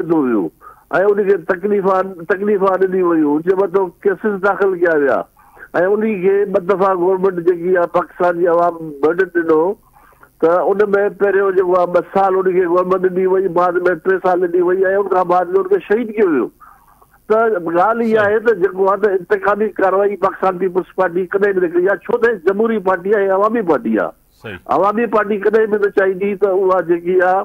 ॾिनो वियो ऐं उनखे तकलीफ़ा तकलीफ़ा ॾिनी वियूं जे मथो केसिस दाख़िल कया विया ऐं उनखे ॿ दफ़ा गवर्नमेंट जेकी आहे पाकिस्तान जी आवाम मर्ड ॾिनो त उन में पहिरियों जेको आहे ॿ साल उनखे गवर्नमेंट ॾिनी वई बाद में टे साल ॾिनी वई ऐं उनखां बाद में उनखे शहीद कयो वियो त ॻाल्हि इहा आहे त जेको आहे त इंतखानी कारवाई पाकिस्तान पीपुल्स पार्टी कॾहिं बि न कई आहे छो त जमूरी पार्टी आहे अवामी पार्टी आहे अवामी पार्टी कॾहिं बि न चाहींदी त उहा जेकी आहे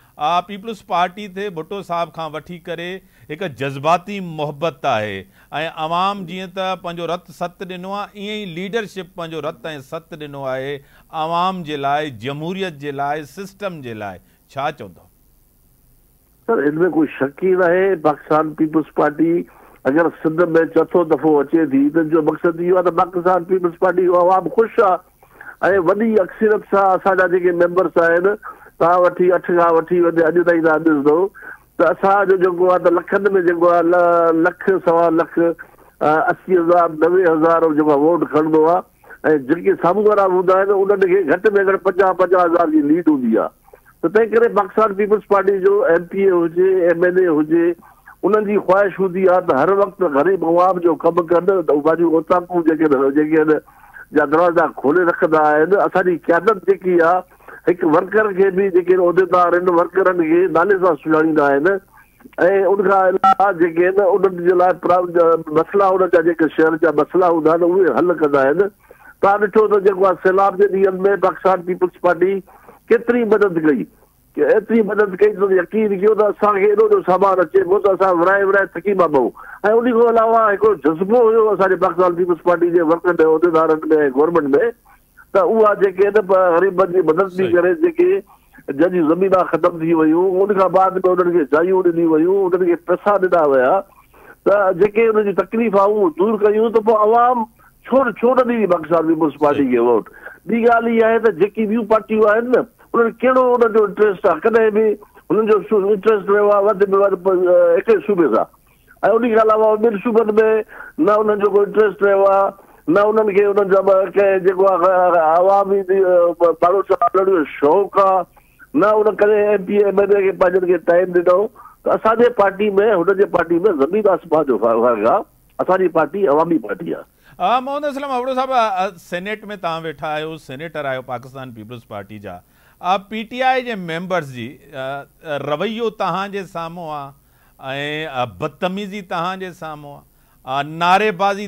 پیپلس پارٹی کے بٹو صاحب کا ویسا جذباتی محبت ہے عوام جی تنو ست دنو لیڈرشپ رت ست دنو ہے عوام کے جمہوریت کے سسٹم کے لائ چر کو شکی نہ ہے پاکستان پیپلس پارٹی اگر سوتھو دفعہ اچے تھی مقصد یہ پاکستان پیپلس پارٹی عوام خوش ہےبرس ہیں तव्हां वठी अठ खां वठी वधे अॼु ताईं तव्हां ॾिसंदो त असांजो जेको आहे त लखनि में जेको आहे लख सवा लख असी हज़ार नवे हज़ार जेको आहे वोट खणंदो आहे ऐं जेके साम्हूं वारा हूंदा आहिनि उन्हनि खे घटि में घटि पंजाहु पंजाहु हज़ार जी लीड हूंदी आहे त तंहिं करे पाकिस्तान पीपल्स पार्टी जो एम पी ए हुजे एम एल ए हुजे उन्हनि जी ख़्वाहिश हूंदी आहे त हर वक़्तु ग़रीब अवाम जो कमु कनि त उहे पंहिंजूं उतापूं जेके आहिनि जेके आहिनि जा दरवाज़ा खोले रखंदा आहिनि असांजी क्यादत जेकी आहे ایک ورکر کے بھی عہدے دار ورکر کے نالے سا انہوں ال مسئلہ انہیں شہر جا مسئلہ ہوں ہل کر سیلاب کے لیے پاکستان پیپلس پارٹی کتری مدد کئی ایتری مدد کی یقین کیسا ایڈو سامان اچے وہ تو اب وائے وائے تھکیم پہ ان کو علاوہ ایک جذبہ ہوا پاکستان پیپلس پارٹ کے ورکر عہدے دار میں گورنمنٹ میں त उहा जेके आहिनि ग़रीबनि जी मदद थी करे जेके जंहिंजी ज़मीना ख़तम थी वियूं उन खां बाद में उन्हनि खे जायूं ॾिनी वियूं उन्हनि खे पैसा ॾिना विया त जेके उन जी तकलीफ़ आहे उहो दूरि कयूं त पोइ आवाम छो छो न ॾींदी पाकिस्तान पीपुल्स पार्टी खे वोट ॿी ॻाल्हि इहा आहे त जेकी ॿियूं पार्टियूं आहिनि न उन्हनि कहिड़ो हुनजो इंट्रेस्ट आहे कॾहिं बि हुननि जो इंट्रेस्ट रहियो आहे वधि में वधि हिकिड़े सूबे सां ऐं उन खां अलावा ॿिनि सूबनि में न उन्हनि जो को इंट्रेस्ट रहियो आहे سینیٹ میں پاکستان پیپلس پارٹی جا پیٹی آئی میں جی، رویو ساموا بدتمیزی نعرے بازی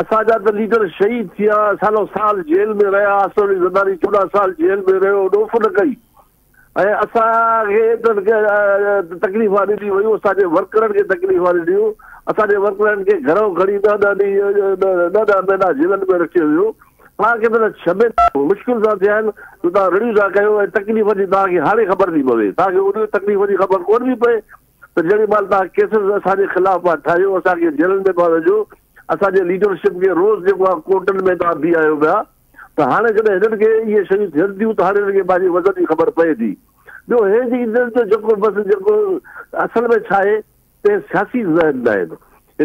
असांजा त लीडर शहीद थी विया साल साल जेल में रहिया असांजी ज़िमेदारी चोॾहं साल जेल में रहियो ॾोफ़ न कई ऐं असांखे तकलीफ़ ॾिनी वियूं असांजे वर्करनि खे तकलीफ़ ॾिनियूं असांजे वर्करनि खे घणो खणी ॾह ॾह ॾींहं ॾह ॾह महीना जेलनि में रखियो हुयूं तव्हांखे छह महीना मुश्किल सां थिया आहिनि जो तव्हां रड़ियूं था कयो ऐं तकलीफ़ जी तव्हांखे हाणे ख़बर थी पवे तव्हांखे उन तकलीफ़ जी ख़बर कोन थी पए त जेॾी महिल तव्हां केसिस असांजे ख़िलाफ़ पिया ठाहियो असांखे जेलनि में पिया विझो ایڈرشپ کے روزہ کوٹن میں تب بیہ پہ تو ہاں جب کے یہ شیو تو ہاں وزن کی خبر پے تھی اصل میں چائے سیاسی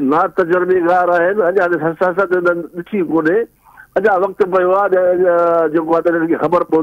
نہ تجربے گار ہیں سیاست دیکھی کو خبر پڑتی